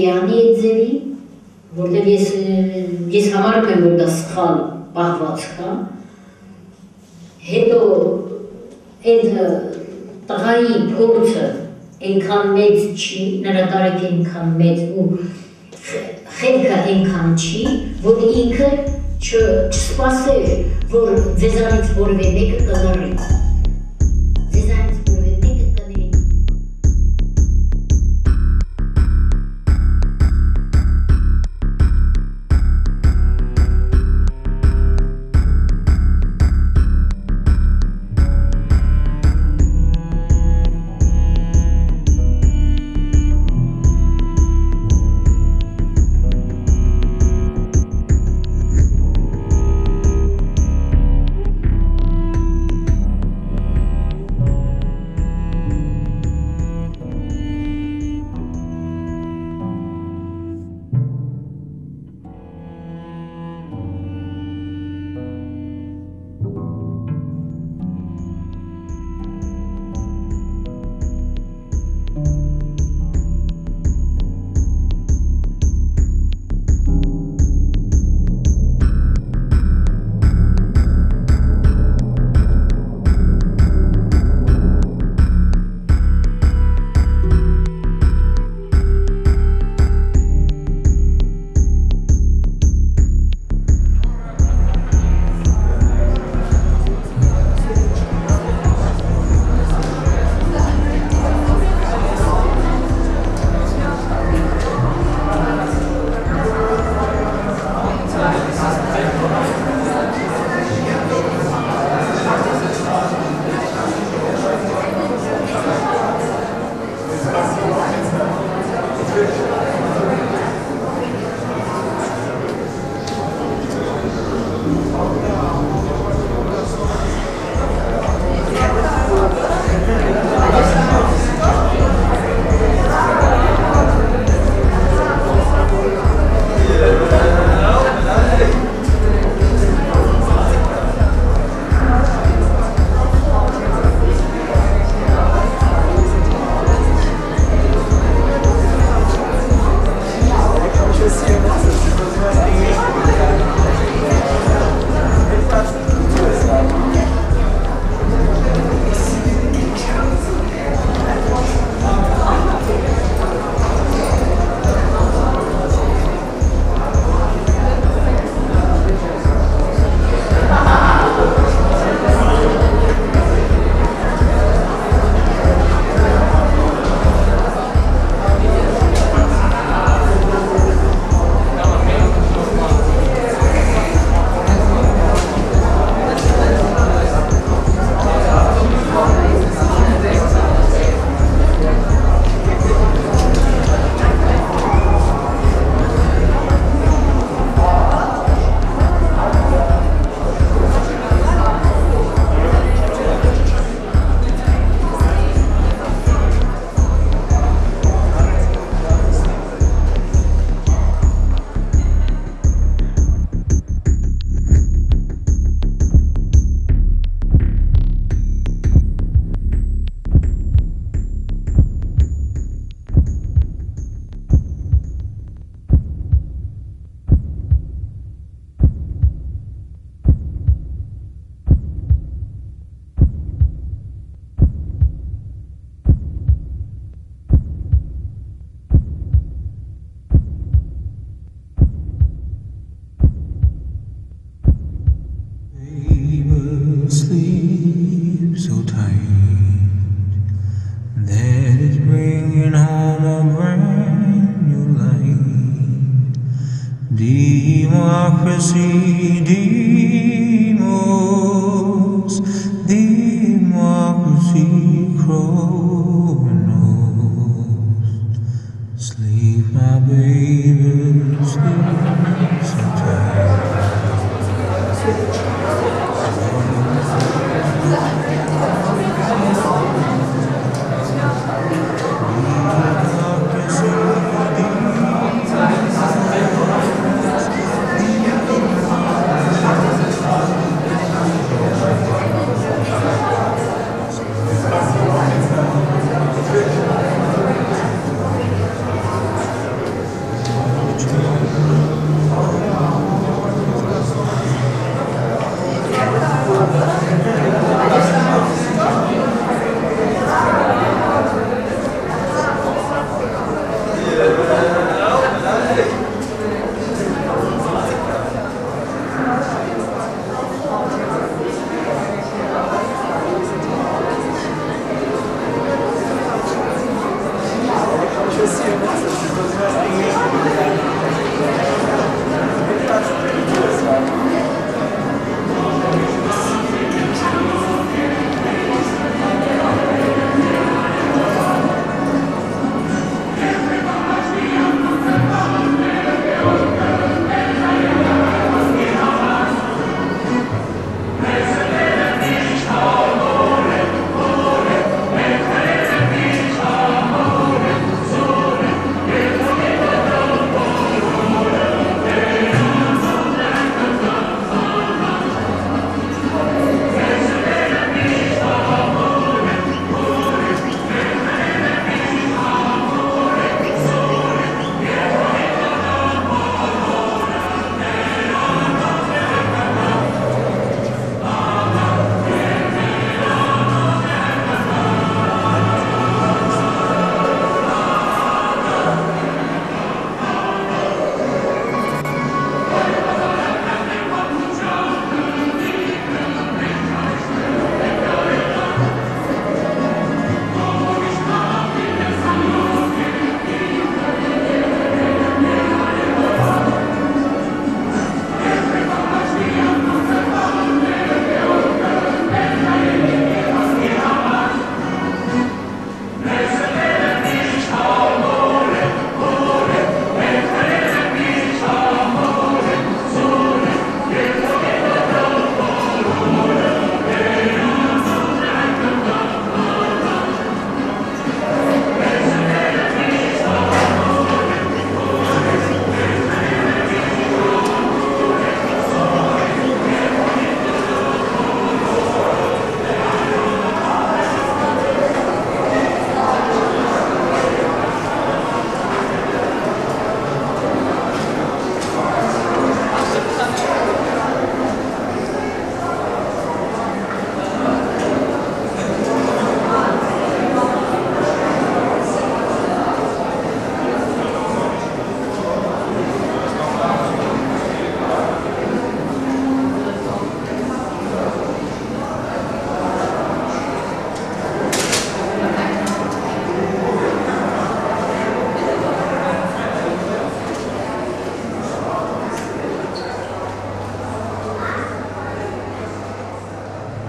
չէի անի այդ ձևի, որտեղ ես ես համարում եմ, որ դա սխալ պահվածք է։ Հետո այդ տղայի փորձը այնքան մեծ չի, նրա տարիքը այնքան մեծ ու խելքը այնքան չի, որ ինքը չսպասեր, որ ձեզանից որևէ մեկը կլռի։ Democracy, demos, democracy, crow.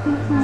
嗯。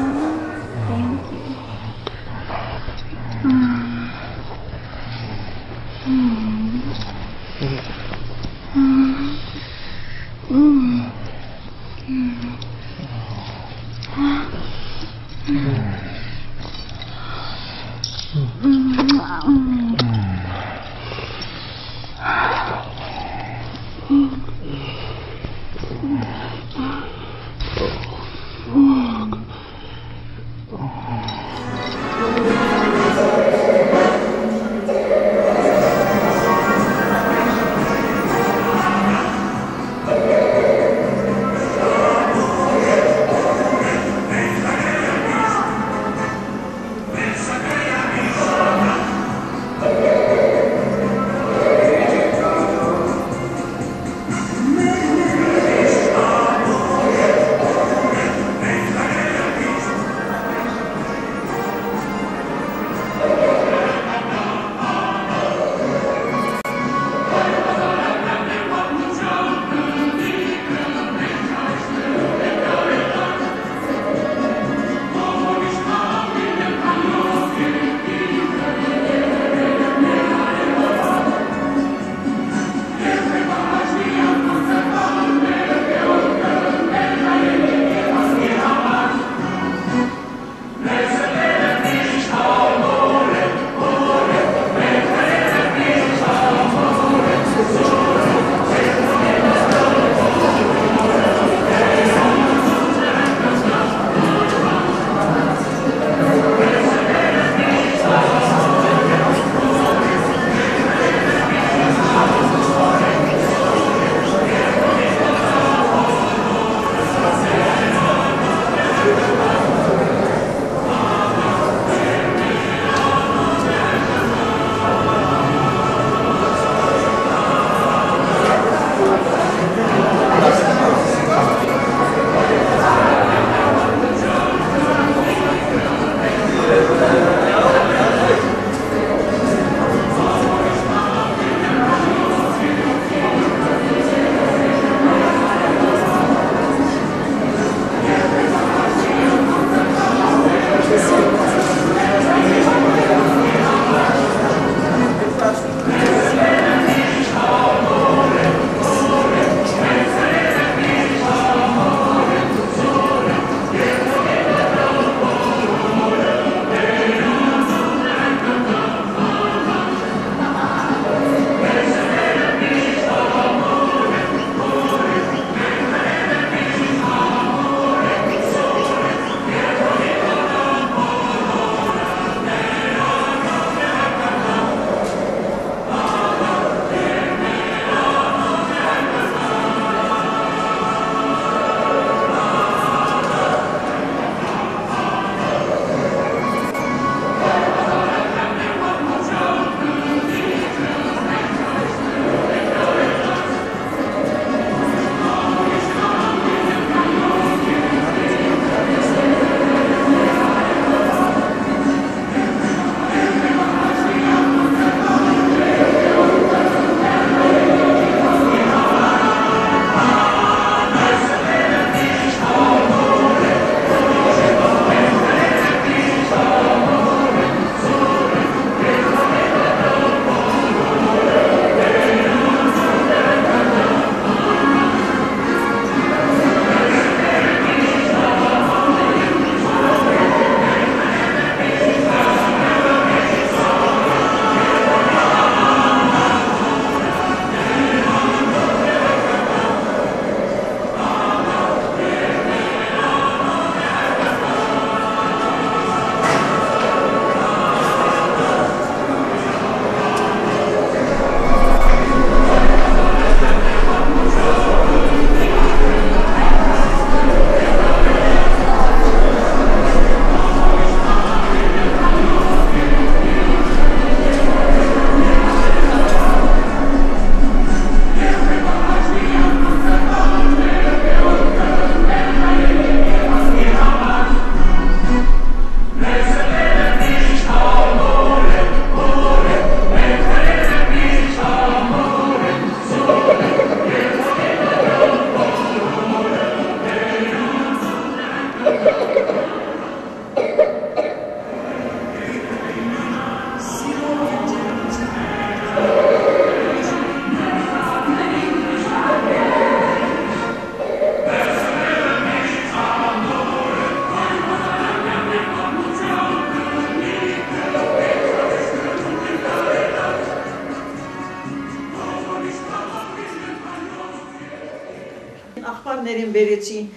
Վերեցին,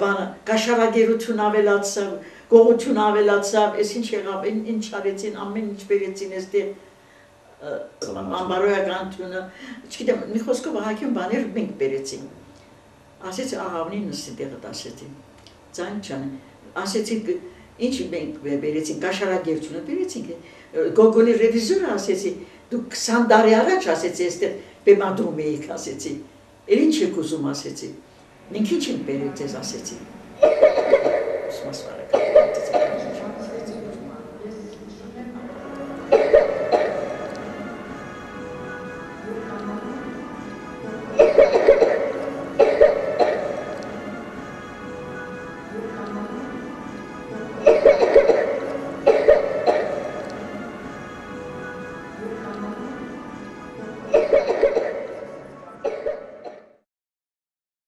բանը կաշարագերություն ավելացավ, գողություն ավելացավ, այս ինչ եղավ, ինչ արեցին, ամեն ինչ վերեցին այստեղ անբարոյականությունը, չգիտեմ, մի խոսքով ահագին բաներ մենք բերեցին։ Ասեց ահավնի նստի տեղը ասեցին։ Ձայն չան, ասեցի ինչ մենք բերեցին, կաշարագերությունը բերեցինք, գոգոնի ռևիզորը ասեցի, դու 20 տարի առաջ ասեցի, այստեղ բեմադրում էիք, ասեցի, էլ ինչ եք ուզում ասեցի, մենք ենք բերել ձեզ ասեցի։ Սմասվարը կատացեցի։